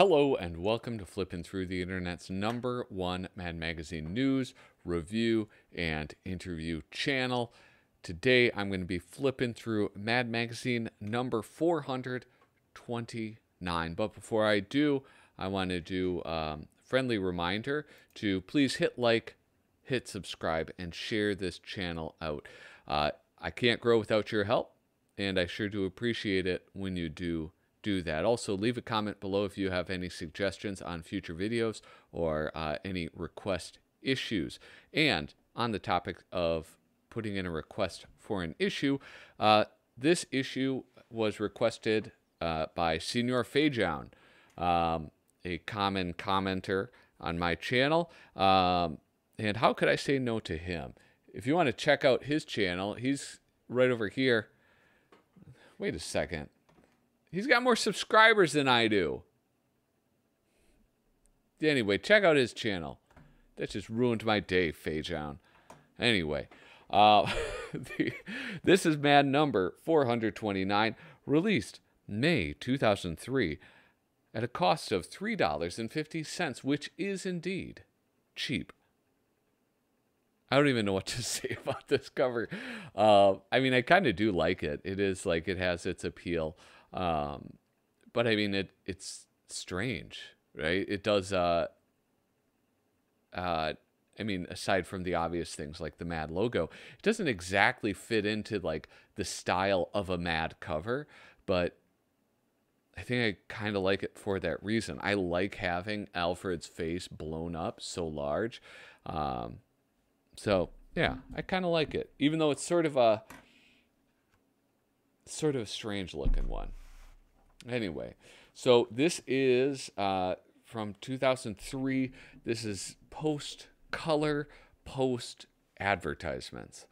Hello and welcome to Flipping Through the Internet's number one Mad Magazine news, review, and interview channel. Today I'm going to be flipping through Mad Magazine number 429. But before I do, I want to do a um, friendly reminder to please hit like, hit subscribe, and share this channel out. Uh, I can't grow without your help, and I sure do appreciate it when you do do that. Also, leave a comment below if you have any suggestions on future videos or uh, any request issues. And on the topic of putting in a request for an issue, uh, this issue was requested uh, by Senor Fejown, um, a common commenter on my channel. Um, and how could I say no to him? If you want to check out his channel, he's right over here. Wait a second. He's got more subscribers than I do. Anyway, check out his channel. That just ruined my day, Fejown. Anyway, uh, the, this is Mad Number 429, released May 2003 at a cost of $3.50, which is indeed cheap. I don't even know what to say about this cover. Uh, I mean, I kind of do like it. It is like it has its appeal. Um, but I mean, it it's strange, right? It does. Uh, uh, I mean, aside from the obvious things like the Mad logo, it doesn't exactly fit into like the style of a Mad cover, but I think I kind of like it for that reason. I like having Alfred's face blown up so large. Um, so yeah, I kind of like it, even though it's sort of a sort of a strange looking one. Anyway, so this is uh, from 2003. This is post color, post advertisements.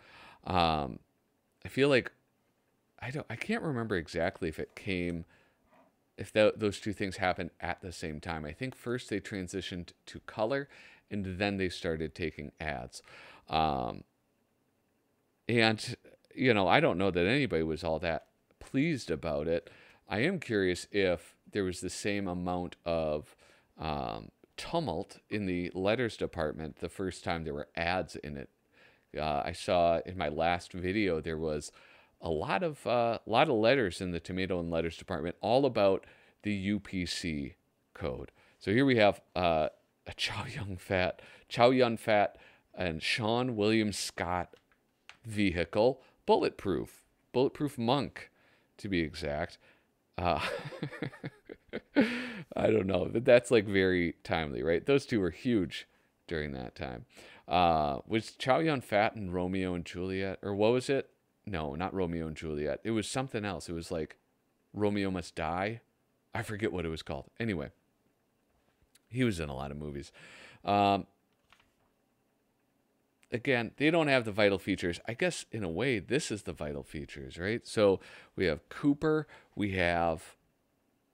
Um, I feel like I don't. I can't remember exactly if it came, if th- those two things happened at the same time. I think first they transitioned to color, and then they started taking ads. Um, and you know, I don't know that anybody was all that pleased about it. I am curious if there was the same amount of um, tumult in the letters department the first time there were ads in it. Uh, I saw in my last video there was a lot of uh, lot of letters in the tomato and letters department, all about the UPC code. So here we have uh, a Chow Yun Fat, Chow Yun Fat, and Seann William Scott vehicle, bulletproof, bulletproof monk, to be exact. Uh, I don't know, but that's like very timely, right? Those two were huge during that time. Uh, was Chow Yun Fat and Romeo and Juliet, or what was it? No, not Romeo and Juliet. It was something else. It was like Romeo Must Die. I forget what it was called. Anyway, he was in a lot of movies. Um, again, they don't have the vital features. I guess in a way, this is the vital features, right? So we have Kuper, we have,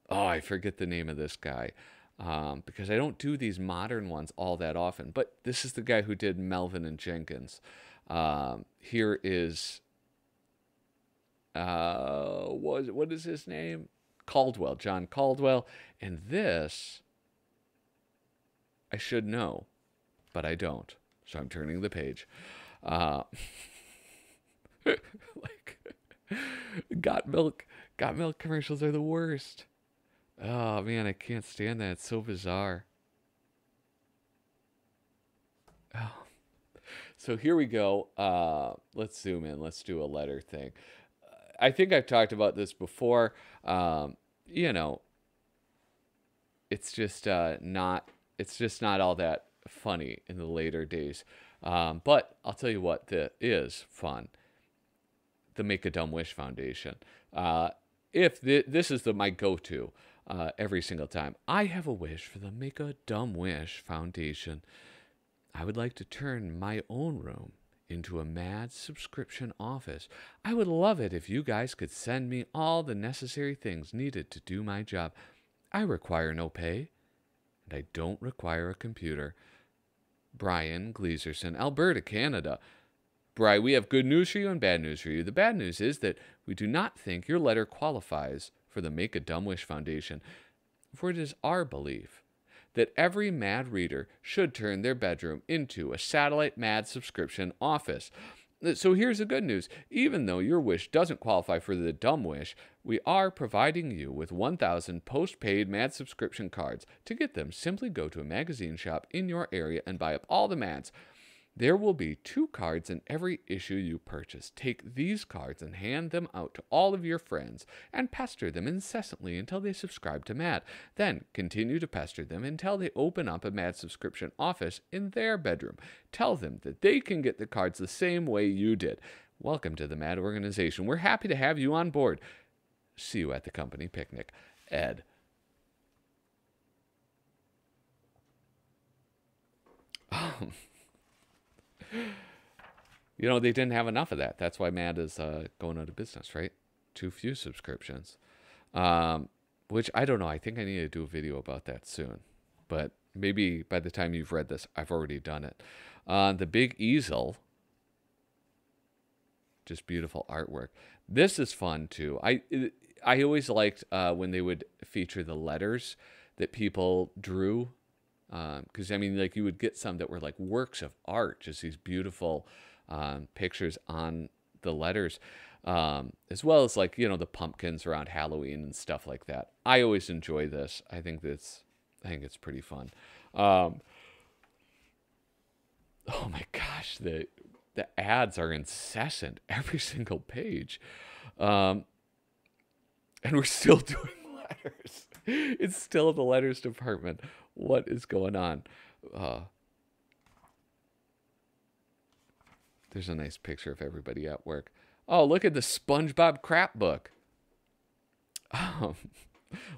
oh, I forget the name of this guy um, because I don't do these modern ones all that often. But this is the guy who did Melvin and Jenkins. Um, here is, uh, what, what is his name? Caldwell, John Caldwell. And this, I should know, but I don't. So I'm turning the page. Uh, like, got milk, got milk commercials are the worst. Oh man, I can't stand that. It's so bizarre. Oh. So here we go. Uh, let's zoom in. Let's do a letter thing. I think I've talked about this before. Um, you know, it's just uh, not. It's just not all that funny in the later days. Um, but I'll tell you what, that is fun. The Make a Dumb Wish Foundation. Uh, if th- this is the my go-to uh, every single time, I have a wish for the Make a Dumb Wish Foundation. I would like to turn my own room into a mad subscription office. I would love it if you guys could send me all the necessary things needed to do my job. I require no pay, and I don't require a computer. Brian Gleaserson, Alberta, Canada. Bry, we have good news for you and bad news for you. The bad news is that we do not think your letter qualifies for the Make a Dumb Wish Foundation. for it is our belief that every mad reader should turn their bedroom into a satellite mad subscription office. So here's the good news. Even though your wish doesn't qualify for the dumb wish, we are providing you with 1,000 postpaid MAD subscription cards. To get them, simply go to a magazine shop in your area and buy up all the MADs. There will be two cards in every issue you purchase. Take these cards and hand them out to all of your friends and pester them incessantly until they subscribe to MAD. Then continue to pester them until they open up a MAD subscription office in their bedroom. Tell them that they can get the cards the same way you did. Welcome to the MAD organization. We're happy to have you on board. See you at the company picnic. Ed. Um, you know, they didn't have enough of that. That's why Mad is uh, going out of business, right? Too few subscriptions. Um, which I don't know. I think I need to do a video about that soon. But maybe by the time you've read this, I've already done it. Uh, the big easel. Just beautiful artwork. This is fun too. I I always liked uh, when they would feature the letters that people drew because um, I mean, like you would get some that were like works of art, just these beautiful um, pictures on the letters, um, as well as like you know the pumpkins around Halloween and stuff like that. I always enjoy this. I think that's I think it's pretty fun. Um, oh my gosh, the the ads are incessant every single page, um, and we're still doing letters. It's still the letters department what is going on? Uh, there's a nice picture of everybody at work. Oh, look at the SpongeBob crap book. Um,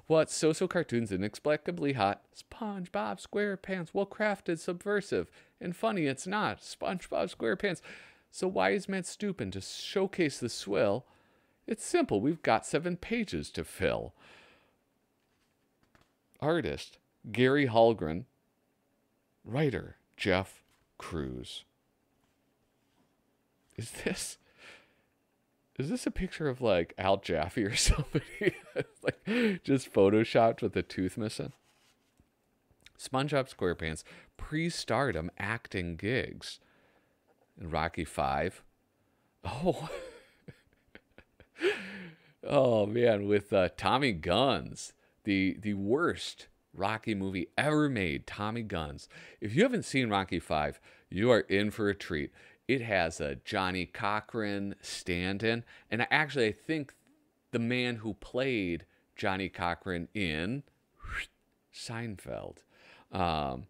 what? So-so cartoons inexplicably hot. SpongeBob SquarePants, well crafted, subversive, and funny. It's not SpongeBob SquarePants. So why is Mad stooping to showcase the swill? It's simple. We've got seven pages to fill. Artist Gary Hallgren, writer Jeff Kruse. Is this is this a picture of like Al Jaffee or somebody? like just photoshopped with a tooth missing? SpongeBob SquarePants pre-stardom acting gigs. In Rocky Five. Oh. oh man, with uh, Tommy Guns, the the worst Rocky movie ever made, Tommy Guns. If you haven't seen Rocky 5, you are in for a treat. It has a Johnnie Cochran stand in. And actually, I think the man who played Johnnie Cochran in Seinfeld. Um,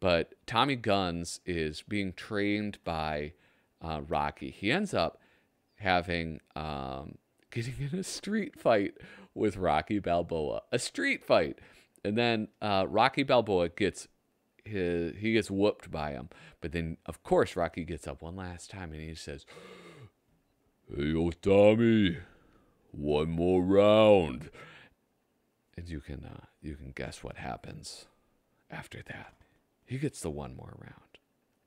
but Tommy Guns is being trained by uh, Rocky. He ends up having um, getting in a street fight with Rocky Balboa. A street fight. And then uh, Rocky Balboa gets his he gets whooped by him. But then of course Rocky gets up one last time and he says, Hey yo Tommy, one more round. And you can uh, you can guess what happens after that. He gets the one more round.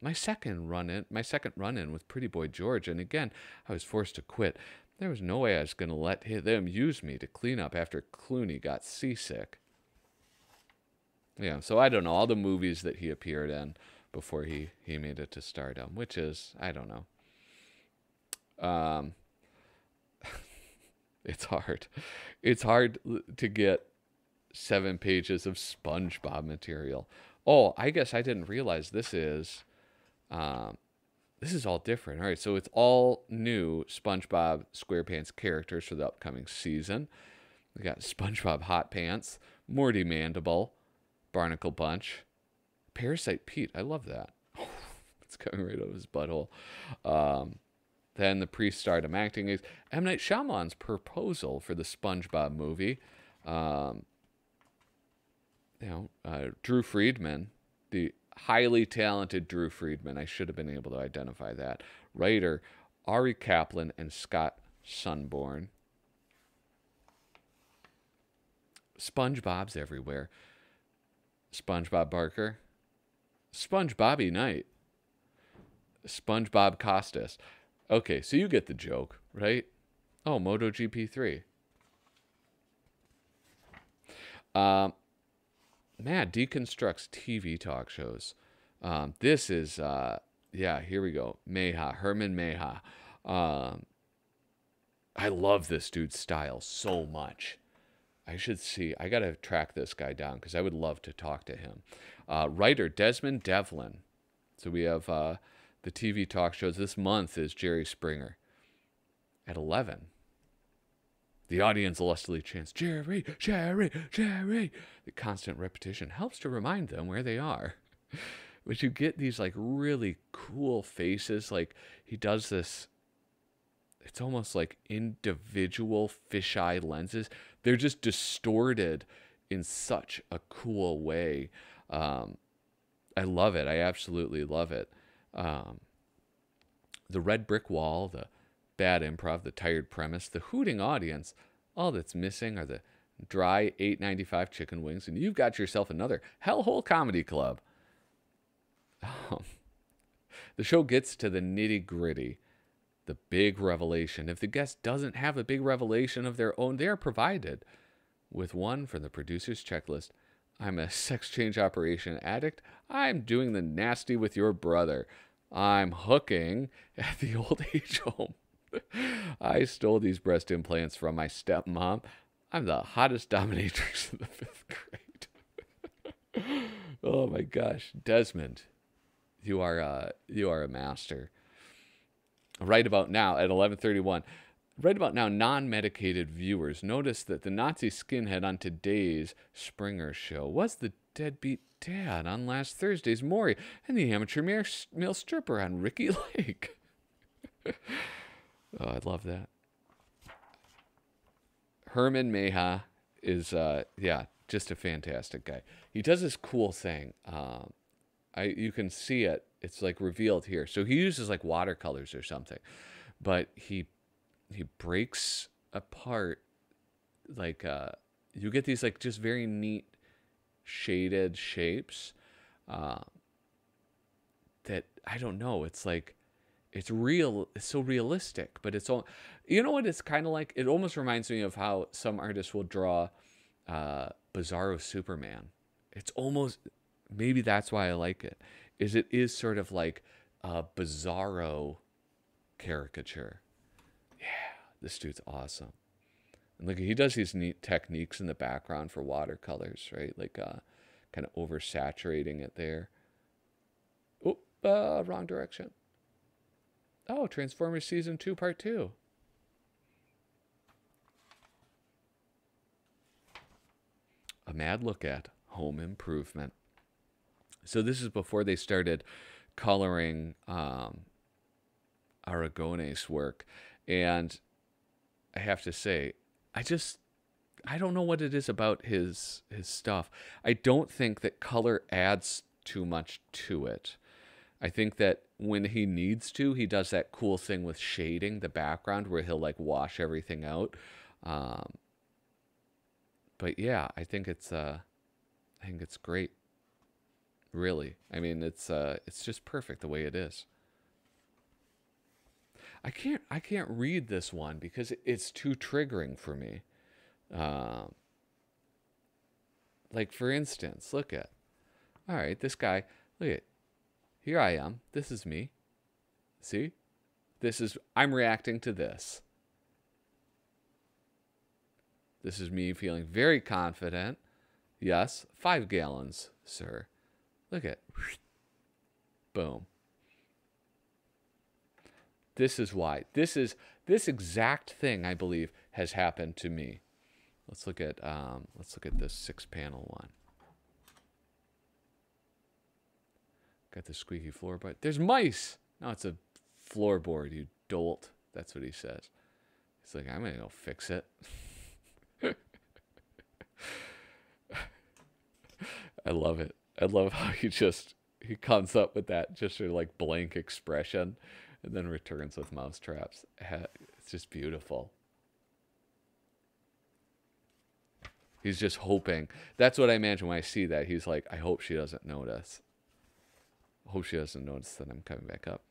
My second run in my second run in with Pretty Boy George, and again I was forced to quit. There was no way I was gonna let them use me to clean up after Clooney got seasick. Yeah, so I don't know all the movies that he appeared in before he he made it to stardom, which is I don't know. Um, it's hard. It's hard to get seven pages of SpongeBob material. Oh, I guess I didn't realize this is, um, this is all different. All right, so it's all new SpongeBob SquarePants characters for the upcoming season. We got SpongeBob Hot Pants, Morty Mandible, Barnacle Bunch. Parasite Pete. I love that. it's coming right out of his butthole. Um, then the pre-stardom acting is M. Night Shyamalan's proposal for the SpongeBob movie. Um, you know, uh, Drew Friedman, the highly talented Drew Friedman. I should have been able to identify that. Writer Arie Kaplan and Scott Sunborn. SpongeBob's everywhere. SpongeBob Barker, SpongeBobby Knight, SpongeBob Costas. Okay, so you get the joke, right? Oh, MotoGP3. Um, man deconstructs TV talk shows. Um, this is uh, yeah. Here we go. Mejia Hermann Mejia. Um, I love this dude's style so much. I should see. I gotta track this guy down because I would love to talk to him. Uh, writer Desmond Devlin. So we have uh, the TV talk shows. This month is Jerry Springer at 11. The audience lustily chants, Jerry, Jerry, Jerry. The constant repetition helps to remind them where they are. but you get these like really cool faces. Like he does this, it's almost like individual fisheye lenses. They're just distorted in such a cool way. Um, I love it. I absolutely love it. Um, the red brick wall, the bad improv, the tired premise, the hooting audience, all that's missing are the dry 8.95 chicken wings, and you've got yourself another hellhole comedy club. Um, the show gets to the nitty gritty, the big revelation. If the guest doesn't have a big revelation of their own, they are provided with one from the producer's checklist. I'm a sex change operation addict. I'm doing the nasty with your brother. I'm hooking at the old age home. I stole these breast implants from my stepmom. I'm the hottest dominatrix in the fifth grade. oh my gosh, Desmond, you are uh, you are a master. Right about now at 11:31, right about now, non-medicated viewers notice that the Nazi skinhead on today's Springer show was the deadbeat dad on last Thursday's Maury and the amateur male stripper on Ricki Lake. Oh, I love that. Hermann Mejia is, uh, yeah, just a fantastic guy. He does this cool thing. Um, I you can see it. It's like revealed here. So he uses like watercolors or something, but he he breaks apart like uh, you get these like just very neat shaded shapes uh, that I don't know. It's like it's real it's so realistic but it's all you know what it's kind of like it almost reminds me of how some artists will draw uh bizarro superman it's almost maybe that's why i like it is it is sort of like a bizarro caricature. Yeah this dude's awesome. And look he does these neat techniques in the background for watercolors right? Like uh kind of oversaturating it there. Oh uh, wrong direction. Oh, Transformers Season 2, Part 2. A mad look at home improvement. So this is before they started coloring um, Aragones' work. And I have to say, I just I don't know what it is about his his stuff. I don't think that color adds too much to it. I think that when he needs to, he does that cool thing with shading the background where he'll like wash everything out. Um, but yeah, I think it's uh, I think it's great. Really, I mean, it's uh, it's just perfect the way it is. I can't I can't read this one because it's too triggering for me. Um, like for instance, look at, all right, this guy, look at here I am. This is me. See? This is, I'm reacting to this. This is me feeling very confident. Yes, five gallons, sir. Look at, boom. This is why. This is, this exact thing, I believe, has happened to me. Let's look at, um, let's look at this six panel one. Got the squeaky floor, but there's mice. No, it's a floorboard, you dolt. That's what he says. He's like, I'm gonna go fix it. I love it. I love how he just he comes up with that just sort of like blank expression and then returns with mouse traps. It's just beautiful. He's just hoping. That's what I imagine when I see that. He's like, I hope she doesn't notice hope she doesn't notice that I'm coming back up.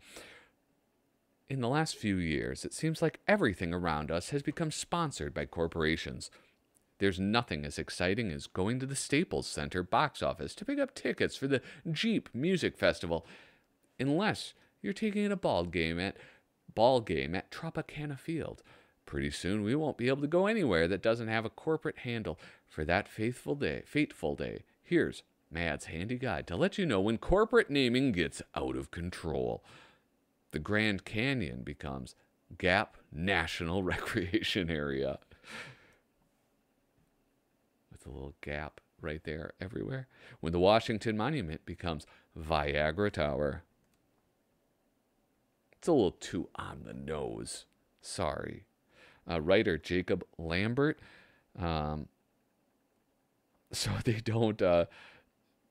In the last few years, it seems like everything around us has become sponsored by corporations. There's nothing as exciting as going to the Staples Center box office to pick up tickets for the Jeep Music Festival, unless you're taking in a ball game at ball game at Tropicana Field. Pretty soon we won't be able to go anywhere that doesn't have a corporate handle for that faithful day, fateful day. Here's Mad's handy guide to let you know when corporate naming gets out of control. The Grand Canyon becomes Gap National Recreation Area. Little gap right there everywhere. When the Washington Monument becomes Viagra Tower. It's a little too on the nose. Sorry. Uh, writer Jacob Lambert. Um, so they don't. Uh,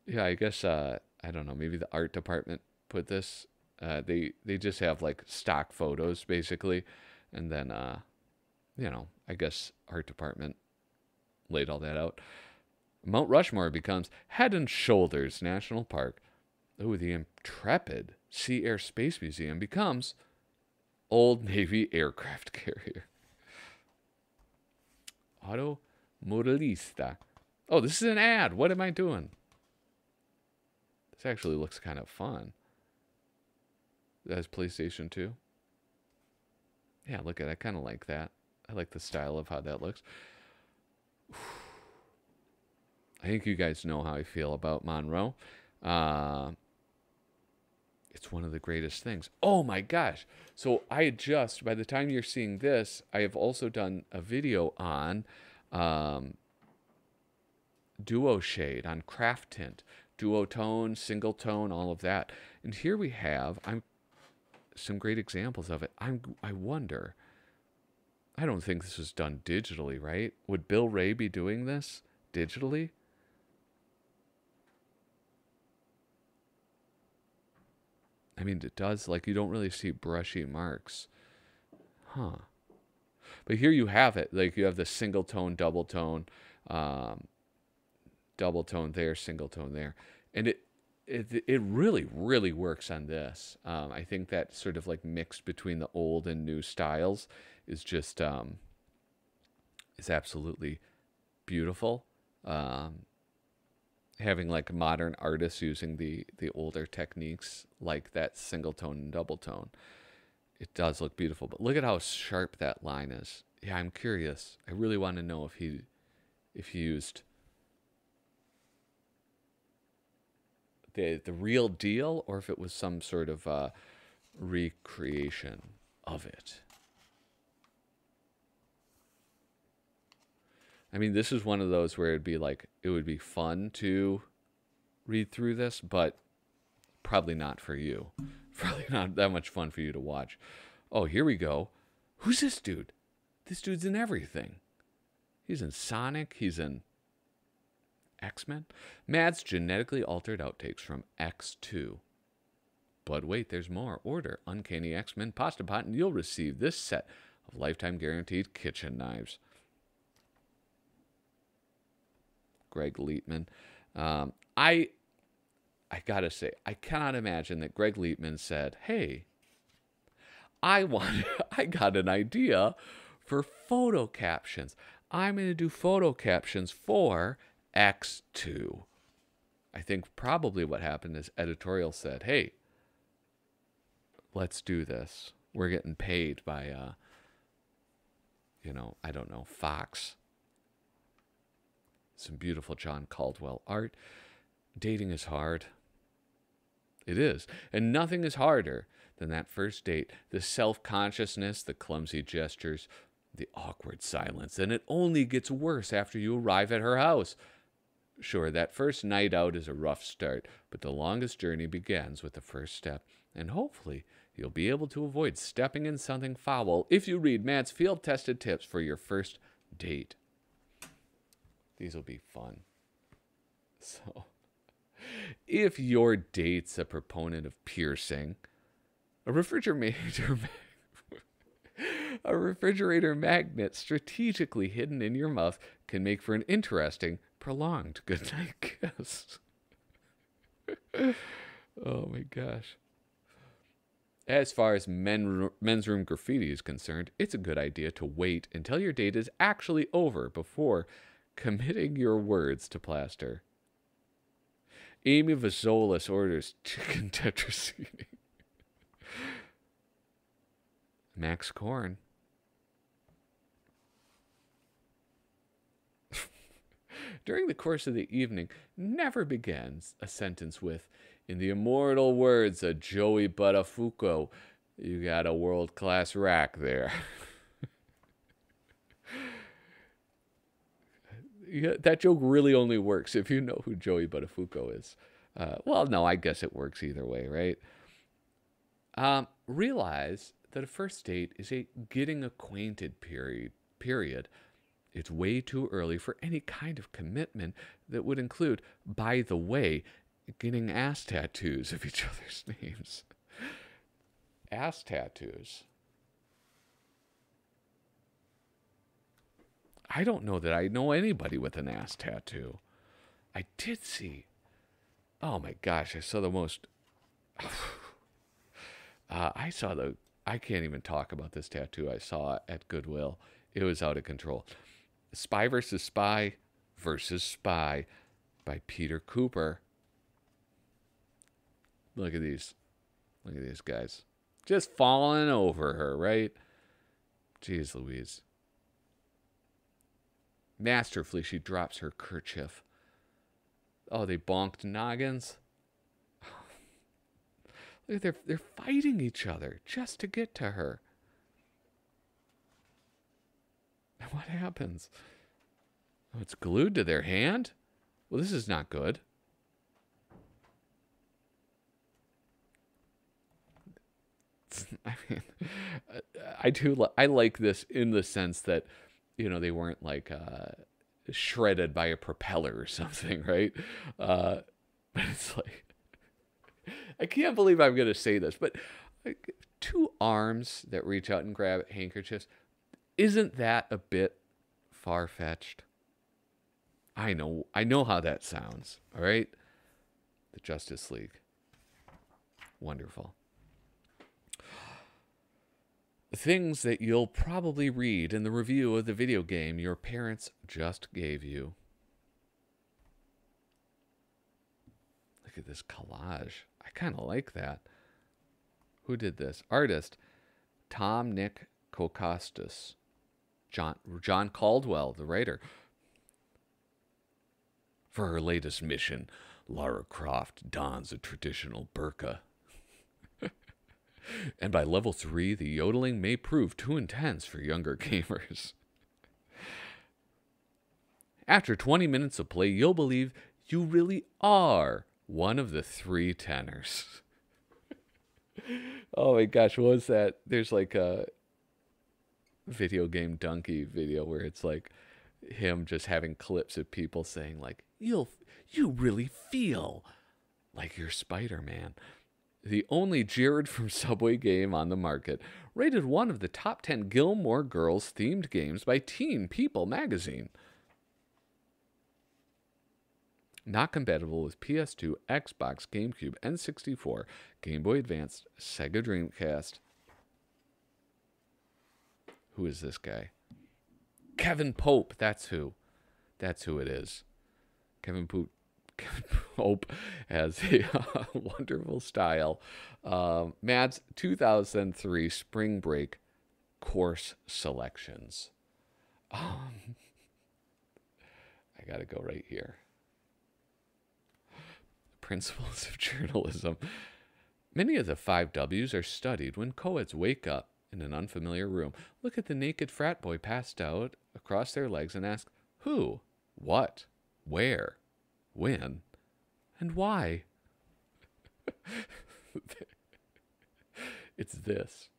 yeah, I guess uh, I don't know. Maybe the art department put this. Uh, they they just have like stock photos basically, and then uh, you know I guess art department laid all that out. Mount Rushmore becomes Head and Shoulders National Park. Oh, the Intrepid Sea Air Space Museum becomes Old Navy Aircraft Carrier. Auto Modelista. Oh, this is an ad. What am I doing? This actually looks kind of fun. That's PlayStation 2. Yeah, look at it. I kind of like that. I like the style of how that looks. I think you guys know how I feel about Monroe. Uh, it's one of the greatest things. Oh my gosh. So I just, by the time you're seeing this, I have also done a video on um, duo shade, on Craftint, duo tone, single tone, all of that. And here we have I'm some great examples of it. I'm I wonder. I don't think this was done digitally, right? Would Bill Wray be doing this digitally? I mean, it does, like, you don't really see brushy marks. Huh. But here you have it. Like, you have the single tone, double tone, um, double tone there, single tone there. And it, it, it really, really works on this. Um, I think that sort of like mixed between the old and new styles is just, um, is absolutely beautiful. Um, having like modern artists using the the older techniques like that single tone and double tone it does look beautiful. But look at how sharp that line is. Yeah i'm curious. I really want to know if he if he used the the real deal or if it was some sort of uh, recreation of it I mean, this is one of those where it'd be like it would be fun to read through this, but probably not for you. Probably not that much fun for you to watch. Oh, here we go. Who's this dude? This dude's in everything. He's in Sonic, he's in X Men. Mad's genetically altered outtakes from X2. But wait, there's more. Order Uncanny X Men Pasta Pot, and you'll receive this set of lifetime guaranteed kitchen knives. Greg Leitman. Um, I I gotta say, I cannot imagine that Greg Leitman said, "Hey, I want, I got an idea for photo captions. I'm going to do photo captions for X2." I think probably what happened is editorial said, "Hey, let's do this. We're getting paid by, uh, you know, I don't know, Fox." Some beautiful John Caldwell art. Dating is hard. It is. And nothing is harder than that first date. The self consciousness, the clumsy gestures, the awkward silence. And it only gets worse after you arrive at her house. Sure, that first night out is a rough start, but the longest journey begins with the first step. And hopefully, you'll be able to avoid stepping in something foul if you read Mad's field tested tips for your first date. These will be fun. So, if your date's a proponent of piercing, a refrigerator a refrigerator magnet strategically hidden in your mouth can make for an interesting, prolonged goodnight kiss. oh my gosh. As far as men, men's room graffiti is concerned, it's a good idea to wait until your date is actually over before committing your words to plaster. Amy Vazolis orders chicken tetrazzini. Max Korn. During the course of the evening, never begins a sentence with, in the immortal words of Joey Buttafuoco, you got a world class rack there. yeah, that joke really only works if you know who Joey Buttafuoco is. Uh, well, no, I guess it works either way, right? Um, realize that a first date is a getting acquainted period. Period. It's way too early for any kind of commitment that would include, by the way, getting ass tattoos of each other's names. ass tattoos. I don't know that I know anybody with an ass tattoo. I did see. Oh my gosh, I saw the most. uh, I saw the. I can't even talk about this tattoo I saw at Goodwill. It was out of control. Spy versus Spy versus Spy by Peter Kuper. Look at these. Look at these guys. Just falling over her, right? Jeez Louise. Masterfully, she drops her kerchief. Oh, they bonked noggins. Look, they're they're fighting each other just to get to her. And what happens? Oh, it's glued to their hand? Well, this is not good. I mean, I do. I like this in the sense that, you know, they weren't like uh, shredded by a propeller or something, right? Uh, but it's like, I can't believe I'm going to say this, but like, two arms that reach out and grab handkerchiefs, isn't that a bit far fetched? I know, I know how that sounds. All right, the Justice League, wonderful things that you'll probably read in the review of the video game your parents just gave you. Look at this collage. I kind of like that. Who did this? Artist Tom Nick Cocotos. John John Caldwell, the writer. For her latest mission, Lara Croft dons a traditional burqa and by level 3, the yodeling may prove too intense for younger gamers. After 20 minutes of play, you'll believe you really are one of the three tenors. oh my gosh, what was that? There's like a video game donkey video where it's like him just having clips of people saying like you'll you really feel like you're Spider-Man the only Jared from Subway game on the market, rated one of the top 10 Gilmore Girls themed games by Teen People magazine. Not compatible with PS2, Xbox, GameCube, N64, Game Boy Advance, Sega Dreamcast. Who is this guy? Kevin Pope. That's who. That's who it is. Kevin Pope Hope has a wonderful style. Um, Mad's 2003 spring break course selections. Um, I got to go right here. Principles of journalism. Many of the five W's are studied when co-eds wake up in an unfamiliar room, look at the naked frat boy passed out across their legs, and ask, Who? What? Where? When, and why. it's this.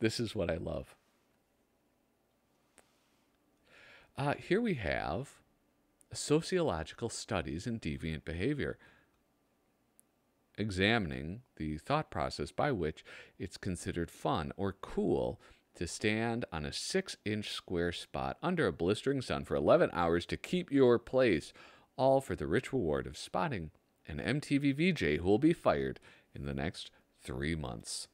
This is what I love. Uh, here we have sociological studies in deviant behavior, examining the thought process by which it's considered fun or cool to stand on a six inch square spot under a blistering sun for 11 hours to keep your place all for the rich reward of spotting an MTV VJ who will be fired in the next three months.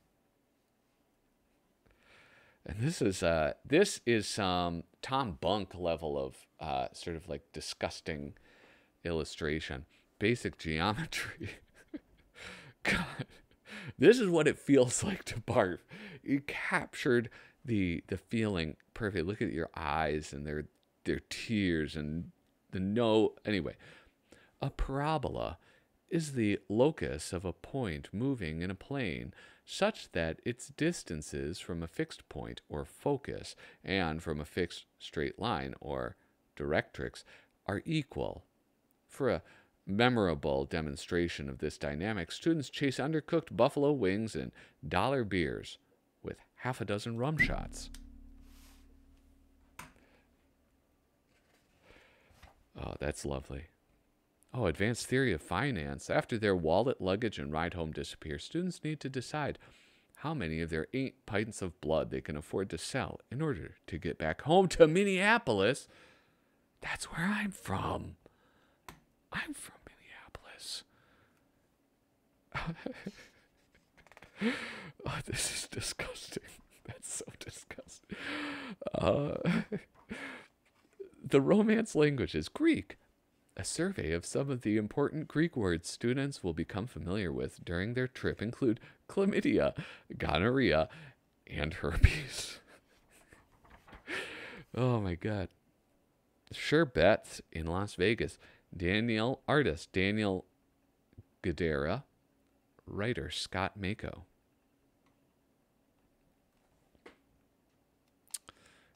And this is uh, this is some Tom Bunk level of uh, sort of like disgusting illustration. Basic geometry. God, this is what it feels like to barf. You captured the the feeling perfect. Look at your eyes and their their tears and no. Anyway, a parabola is the locus of a point moving in a plane such that its distances from a fixed point or focus and from a fixed straight line or directrix are equal. For a memorable demonstration of this dynamic, students chase undercooked buffalo wings and dollar beers with half a dozen rum shots. Oh, that's lovely. Oh, advanced theory of finance. After their wallet, luggage, and ride home disappear, students need to decide how many of their eight pints of blood they can afford to sell in order to get back home to Minneapolis. That's where I'm from. I'm from Minneapolis. oh, this is disgusting. That's so disgusting. Uh, the Romance language is Greek. A survey of some of the important Greek words students will become familiar with during their trip include chlamydia, gonorrhea, and herpes. oh my god. Sure bets in Las Vegas. Daniel artist Daniel Gadara, writer Scott Maiko.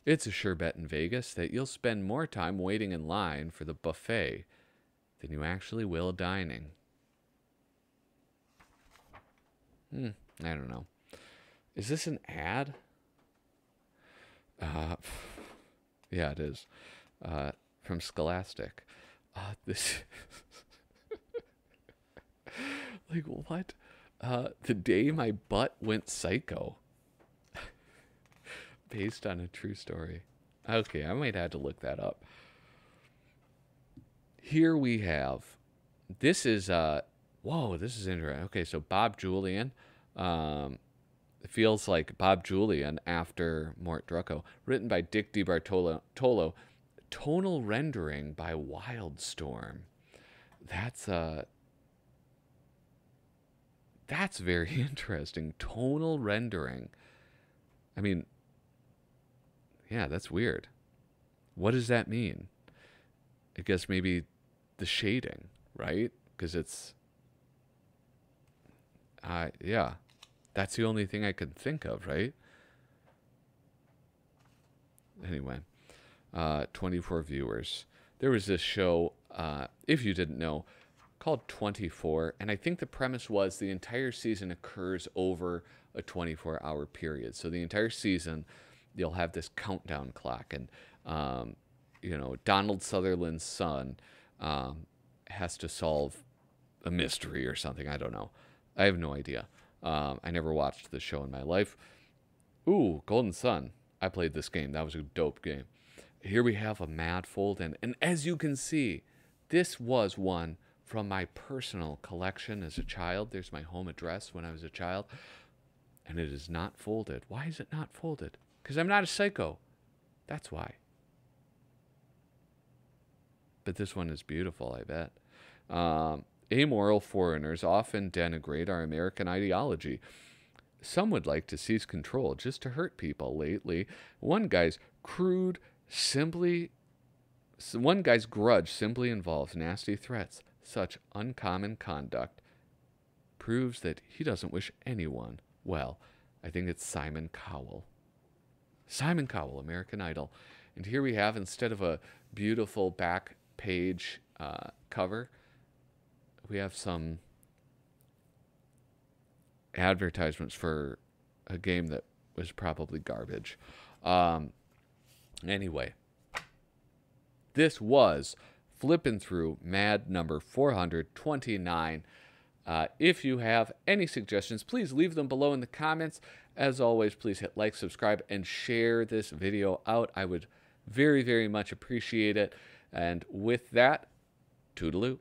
It's a sure bet in Vegas that you'll spend more time waiting in line for the buffet than you actually will dining. Hmm, I don't know. Is this an ad? Uh, yeah, it is. Uh, from Scholastic. Uh, this. like, what? Uh, the day my butt went psycho based on a true story. Okay, I might have to look that up. Here we have this is uh whoa, this is interesting. Okay, so Bob Julian. Um feels like Bob Julian after Mort Drucker, written by Dick DeBartolo Tolo, tonal rendering by Wildstorm. That's uh that's very interesting. Tonal rendering. I mean, yeah, that's weird. What does that mean? I guess maybe the shading, right? Because it's, uh, yeah, that's the only thing I could think of, right? Anyway, uh, 24 viewers. There was this show, uh, if you didn't know, called 24, and I think the premise was the entire season occurs over a 24 hour period. So the entire season you'll have this countdown clock, and um, you know Donald Sutherland's son um, has to solve a mystery or something. I don't know. I have no idea. Um, I never watched the show in my life. Ooh, Golden Sun. I played this game. That was a dope game. Here we have a Mad Fold, and, and as you can see, this was one from my personal collection as a child. There's my home address when I was a child, and it is not folded. Why is it not folded? Because I'm not a psycho. That's why. But this one is beautiful, I bet. Um, amoral foreigners often denigrate our American ideology. Some would like to seize control just to hurt people. Lately, one guy's crude, simply, one guy's grudge simply involves nasty threats. Such uncommon conduct proves that he doesn't wish anyone well. I think it's Simon Cowell. Simon Cowell, American Idol. And here we have, instead of a beautiful back page uh, cover, we have some advertisements for a game that was probably garbage. Um, anyway, this was flipping through Mad number 429. Uh, if you have any suggestions, please leave them below in the comments. As always, please hit like, subscribe, and share this video out. I would very, very much appreciate it. And with that, toodaloo.